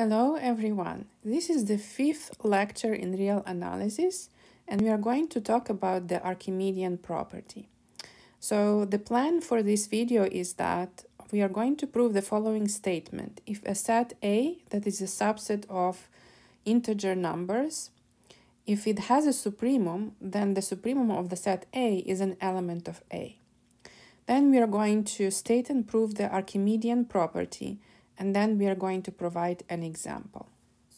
Hello everyone. This is the fifth lecture in real analysis and we are going to talk about the Archimedean property. So the plan for this video is that we are going to prove the following statement. If a set A that is a subset of integer numbers, if it has a supremum, then the supremum of the set A is an element of A. Then we are going to state and prove the Archimedean property and then we are going to provide an example.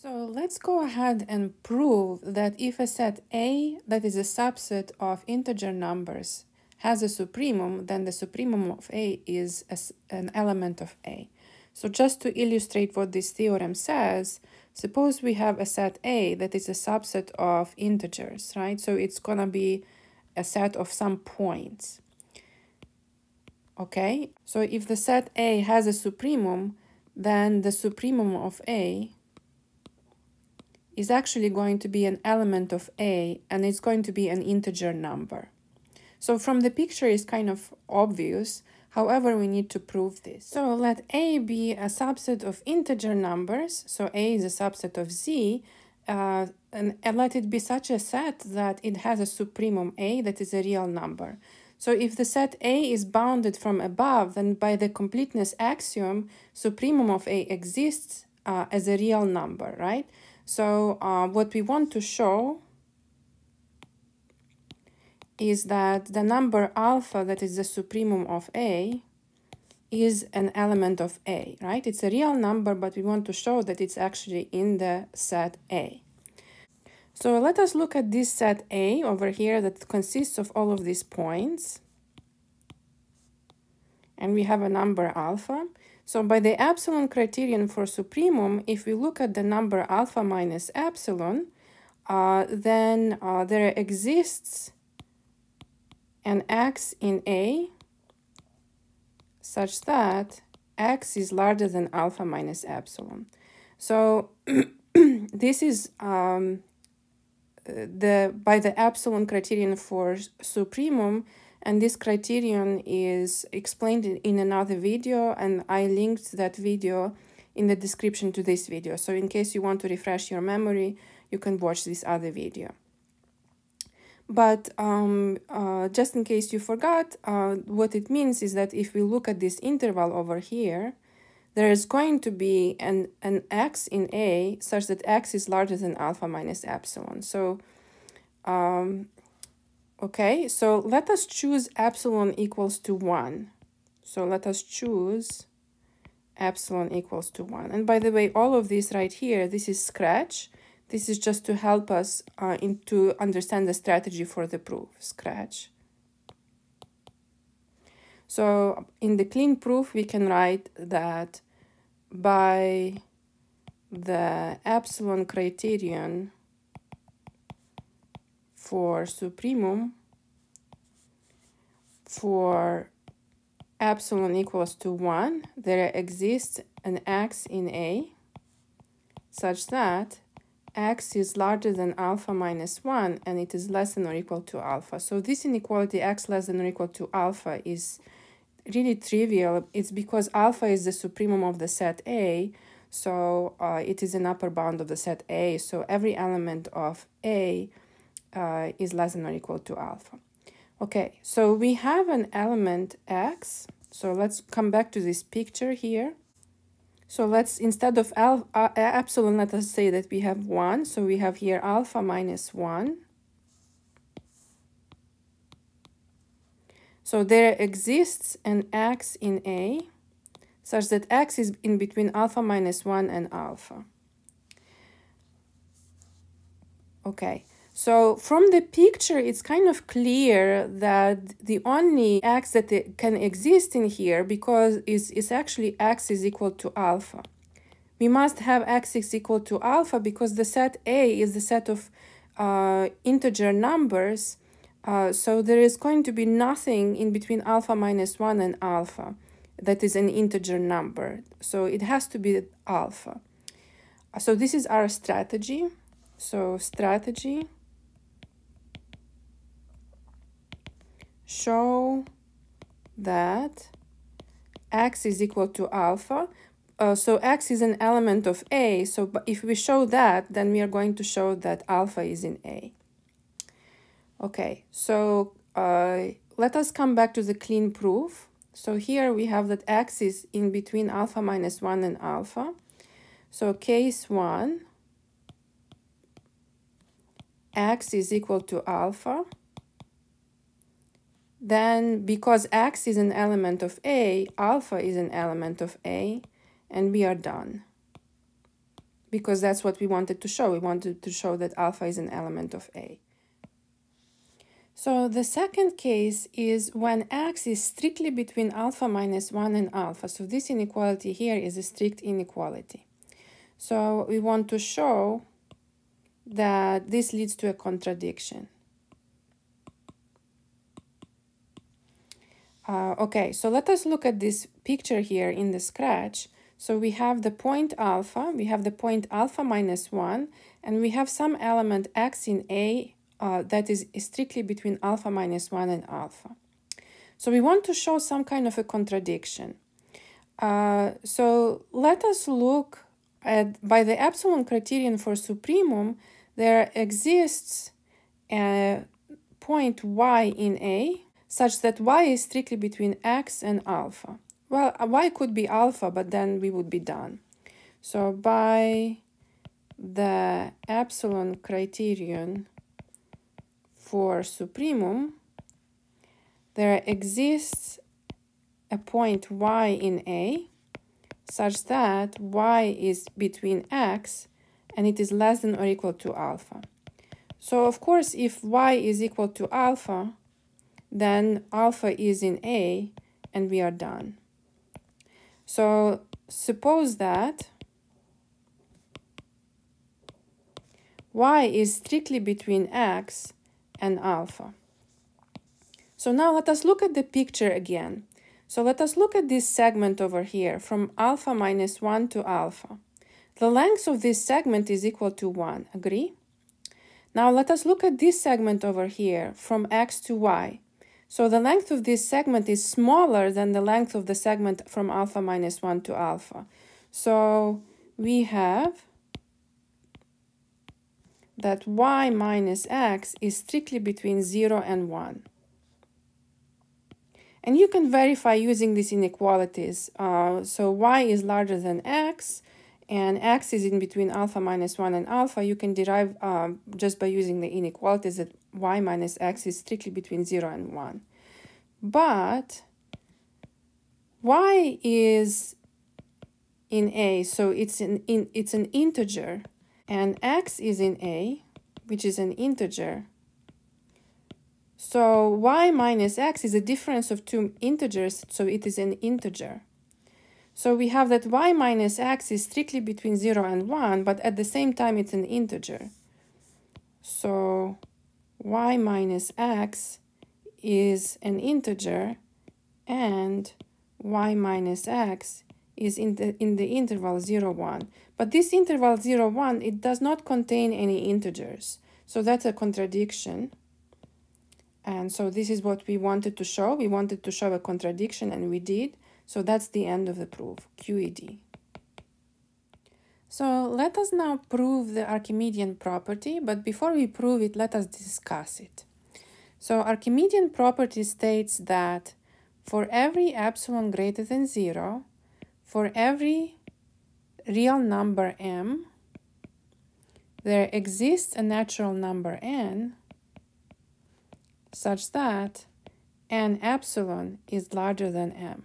So let's go ahead and prove that if a set A that is a subset of integer numbers has a supremum, then the supremum of A is a, an element of A. So just to illustrate what this theorem says, suppose we have a set A that is a subset of integers, right? So it's gonna be a set of some points. Okay, so if the set A has a supremum, then the supremum of A is actually going to be an element of A and it's going to be an integer number. So from the picture it's kind of obvious, however we need to prove this. So let A be a subset of integer numbers, so A is a subset of Z, uh, and let it be such a set that it has a supremum A that is a real number. So if the set A is bounded from above, then by the completeness axiom, supremum of A exists uh, as a real number, right? So uh, what we want to show is that the number alpha that is the supremum of A is an element of A, right? It's a real number, but we want to show that it's actually in the set A. So let us look at this set A over here that consists of all of these points. And we have a number alpha. So by the epsilon criterion for supremum, if we look at the number alpha minus epsilon, uh, then uh, there exists an x in A such that x is larger than alpha minus epsilon. So this is um, the by the epsilon criterion for supremum and this criterion is explained in another video and I linked that video in the description to this video. So in case you want to refresh your memory, you can watch this other video. But um, uh, just in case you forgot, uh, what it means is that if we look at this interval over here, there is going to be an, an x in A such that x is larger than alpha minus epsilon. So, um, okay, so let us choose epsilon equals to 1. So let us choose epsilon equals to 1. And by the way, all of this right here, this is scratch. This is just to help us uh, in, to understand the strategy for the proof, scratch. So in the clean proof, we can write that by the epsilon criterion for supremum for epsilon equals to 1, there exists an x in A such that x is larger than alpha minus 1 and it is less than or equal to alpha. So this inequality x less than or equal to alpha is really trivial. It's because alpha is the supremum of the set A, so uh, it is an upper bound of the set A. So every element of A uh, is less than or equal to alpha. Okay, so we have an element x. So let's come back to this picture here. So let's, instead of alpha, uh, epsilon, let us say that we have 1. So we have here alpha minus 1. So there exists an x in A such that x is in between alpha minus 1 and alpha. Okay, so from the picture, it's kind of clear that the only x that can exist in here because is, is actually x is equal to alpha. We must have x is equal to alpha because the set A is the set of uh, integer numbers uh, so there is going to be nothing in between alpha minus 1 and alpha that is an integer number. So it has to be alpha. So this is our strategy. So strategy, show that x is equal to alpha. uh, so x is an element of A. So if we show that, then we are going to show that alpha is in A. Okay, so uh, let us come back to the clean proof. So here we have that x is in between alpha minus 1 and alpha. So case 1, x is equal to alpha. Then because x is an element of A, alpha is an element of A, and we are done. Because that's what we wanted to show. We wanted to show that alpha is an element of A. So the second case is when x is strictly between alpha minus 1 and alpha. So this inequality here is a strict inequality. So we want to show that this leads to a contradiction. Uh, okay, so let us look at this picture here in the scratch. So we have the point alpha, we have the point alpha minus 1, and we have some element x in A uh, that is strictly between alpha minus 1 and alpha. So we want to show some kind of a contradiction. Uh, so let us look at, by the epsilon criterion for supremum, there exists a point y in A such that y is strictly between x and alpha. Well, y could be alpha, but then we would be done. So by the epsilon criterion for supremum, there exists a point y in A such that y is between x and it is less than or equal to alpha. So of course, if y is equal to alpha, then alpha is in A and we are done. So suppose that y is strictly between x and alpha. So now let us look at the picture again. So let us look at this segment over here from alpha minus 1 to alpha. The length of this segment is equal to 1, agree? Now let us look at this segment over here from x to y. So the length of this segment is smaller than the length of the segment from alpha minus 1 to alpha. So we have that y minus x is strictly between 0 and 1. And you can verify using these inequalities. Uh, so y is larger than x, and x is in between alpha minus 1 and alpha. You can derive um, just by using the inequalities that y minus x is strictly between 0 and 1. But y is in a, so it's an, in, it's an integer and x is in a, which is an integer. So y minus x is a difference of two integers, so it is an integer. So we have that y minus x is strictly between 0 and 1, but at the same time it's an integer. So y minus x is an integer and y minus x is in the, in the interval 0, 1. But this interval 0, 1, it does not contain any integers. So that's a contradiction. And so this is what we wanted to show. We wanted to show a contradiction and we did. So that's the end of the proof, QED. So let us now prove the Archimedean property, but before we prove it, let us discuss it. So Archimedean property states that for every epsilon greater than 0, for every real number m, there exists a natural number n such that n epsilon is larger than m.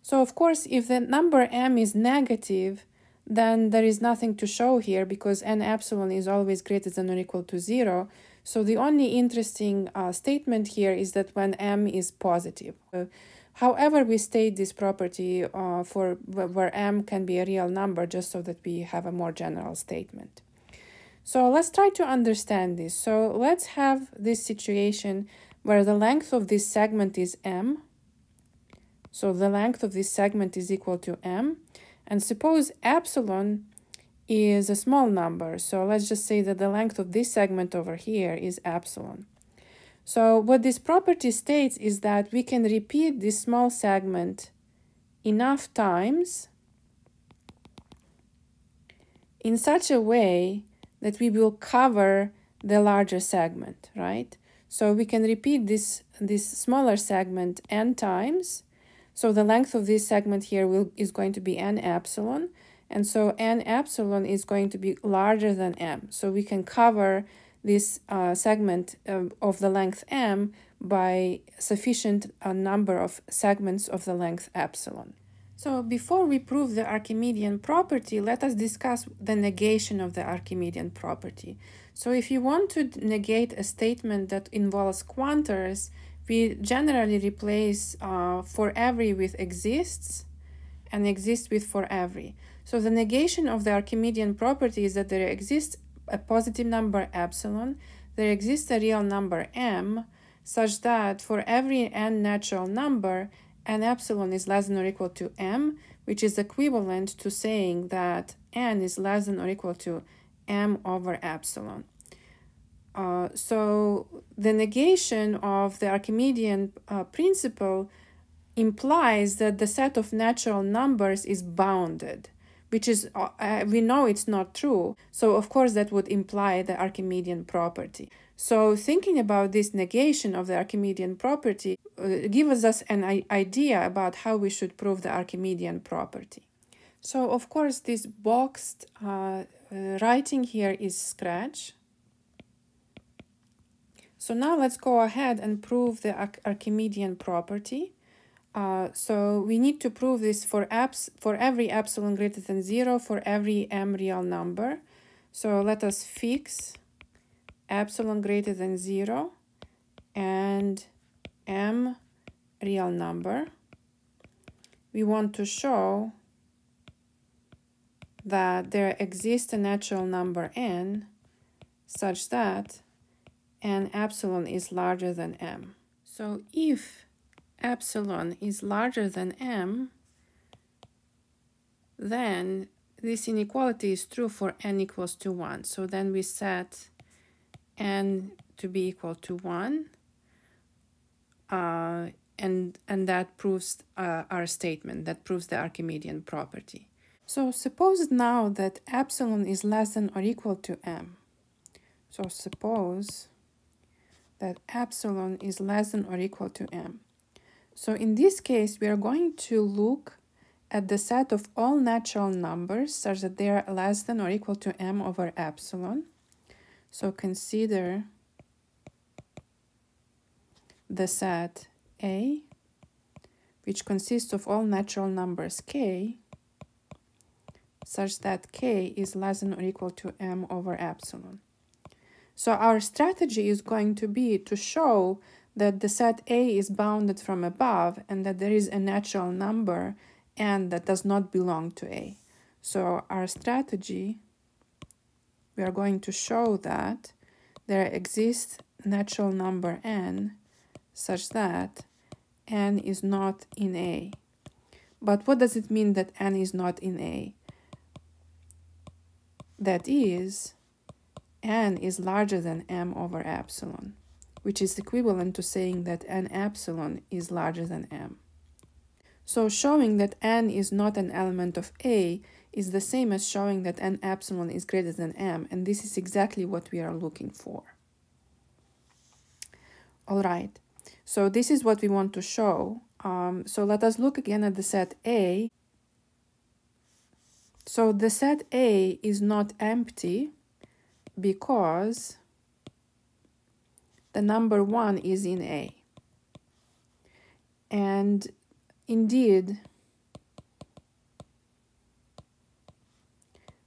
So of course, if the number m is negative, then there is nothing to show here because n epsilon is always greater than or equal to 0. So the only interesting uh, statement here is that when m is positive. Uh, However, we state this property uh, for where m can be a real number just so that we have a more general statement. So let's try to understand this. So let's have this situation where the length of this segment is m. So the length of this segment is equal to m. And suppose epsilon is a small number. So let's just say that the length of this segment over here is epsilon. So what this property states is that we can repeat this small segment enough times in such a way that we will cover the larger segment, right? So we can repeat this, this smaller segment n times. So the length of this segment here will is going to be n epsilon. And so n epsilon is going to be larger than m. So we can cover this uh, segment uh, of the length m by sufficient uh, number of segments of the length epsilon. So before we prove the Archimedean property, let us discuss the negation of the Archimedean property. So if you want to negate a statement that involves quantors, we generally replace uh, for every with exists and exists with for every. So the negation of the Archimedean property is that there exists a positive number epsilon, there exists a real number m, such that for every n natural number, n epsilon is less than or equal to m, which is equivalent to saying that n is less than or equal to m over epsilon. Uh, so the negation of the Archimedean uh, principle implies that the set of natural numbers is bounded, which is, uh, uh we know it's not true. So of course that would imply the Archimedean property. So thinking about this negation of the Archimedean property uh, gives us an idea about how we should prove the Archimedean property. So of course this boxed uh, uh, writing here is scratch. So now let's go ahead and prove the Archimedean property. Uh, so we need to prove this for apps for every epsilon greater than zero for every m real number. So let us fix epsilon greater than 0 and m real number, we want to show that there exists a natural number n such that n epsilon is larger than m. So if epsilon is larger than m, then this inequality is true for n equals to 1. So then we set n to be equal to 1 uh, and and that proves uh, our statement that proves the Archimedean property. So suppose now that epsilon is less than or equal to m. So suppose that epsilon is less than or equal to m so in this case we are going to look at the set of all natural numbers such that they are less than or equal to m over epsilon so consider the set A, which consists of all natural numbers k, such that k is less than or equal to m over epsilon. So our strategy is going to be to show that the set A is bounded from above and that there is a natural number n that does not belong to A. So our strategy we are going to show that there exists natural number n such that n is not in A. But what does it mean that n is not in A? That is, n is larger than m over epsilon, which is equivalent to saying that n epsilon is larger than m. So showing that n is not an element of A is the same as showing that n epsilon is greater than m, and this is exactly what we are looking for. All right, so this is what we want to show. Um, so let us look again at the set A. So the set A is not empty because the number 1 is in A. And indeed,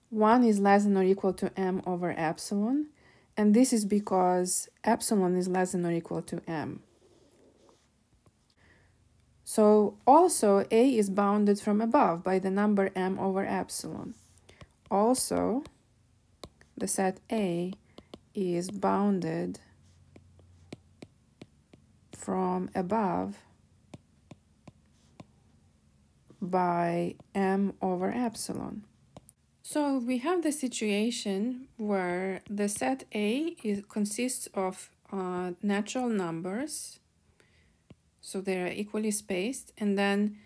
1 is less than or equal to m over epsilon, and this is because epsilon is less than or equal to m. So also A is bounded from above by the number m over epsilon. Also, the set A is bounded from above by m over epsilon. So we have the situation where the set A is, consists of uh, natural numbers, so they are equally spaced, and then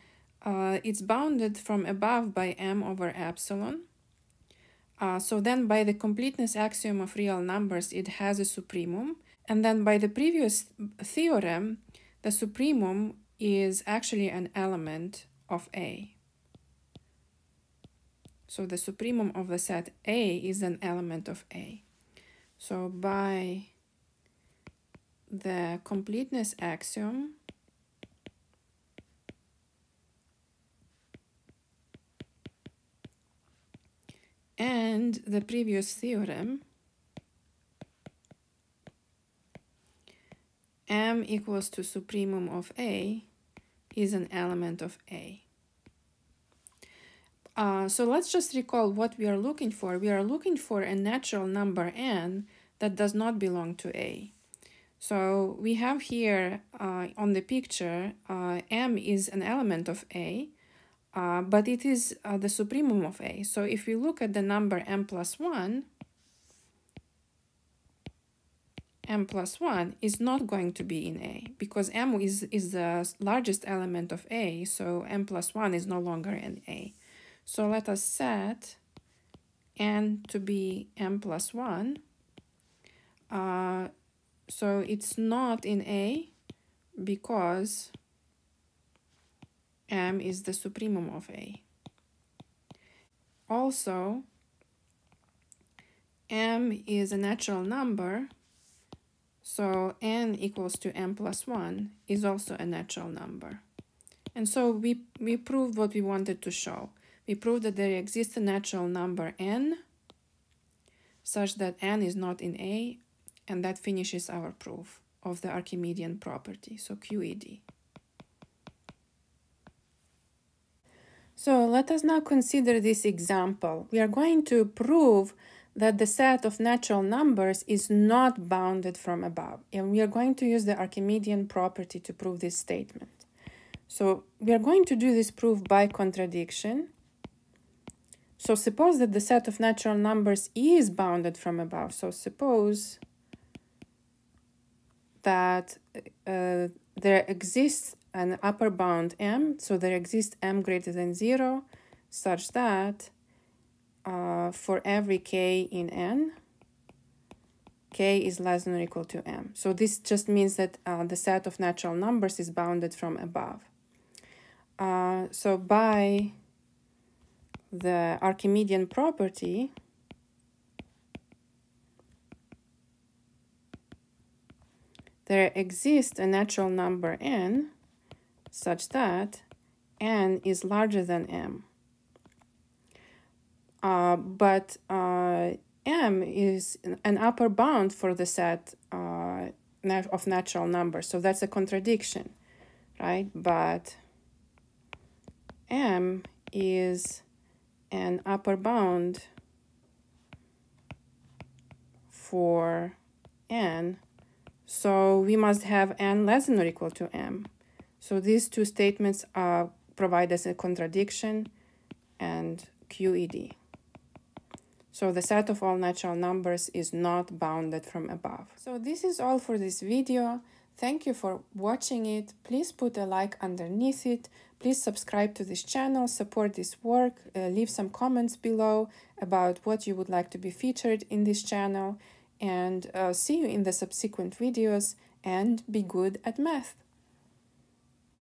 uh, it's bounded from above by m over epsilon. Uh, so then by the completeness axiom of real numbers, it has a supremum. And then by the previous theorem, the supremum is actually an element of A. So the supremum of the set A is an element of A. So by the completeness axiom, and the previous theorem, m equals to supremum of A is an element of A. Uh, so let's just recall what we are looking for. We are looking for a natural number n that does not belong to A. So we have here uh, on the picture, uh, m is an element of A, uh, but it is uh, the supremum of A. So if we look at the number m plus 1, m plus 1 is not going to be in A because m is, is the largest element of A, so m plus 1 is no longer in A. So let us set n to be m plus 1. Uh, so it's not in A because m is the supremum of A. Also, m is a natural number, so n equals to m plus 1 is also a natural number. And so we, we proved what we wanted to show. We proved that there exists a natural number n such that n is not in A, and that finishes our proof of the Archimedean property, so QED. So let us now consider this example. We are going to prove that the set of natural numbers is not bounded from above. And we are going to use the Archimedean property to prove this statement. So we are going to do this proof by contradiction. So suppose that the set of natural numbers is bounded from above. So suppose that uh, there exists an upper bound m, so there exists m greater than 0, such that uh, for every k in n, k is less than or equal to m. So this just means that uh, the set of natural numbers is bounded from above. Uh, so by the Archimedean property, there exists a natural number n such that n is larger than m. Uh, but uh, m is an upper bound for the set uh, of natural numbers, so that's a contradiction, right? But m is an upper bound for n, so we must have n less than or equal to m. So these two statements uh, provide us a contradiction and QED. So the set of all natural numbers is not bounded from above. So this is all for this video. Thank you for watching it. Please put a like underneath it. Please subscribe to this channel, support this work, uh, leave some comments below about what you would like to be featured in this channel and uh, see you in the subsequent videos and be good at math.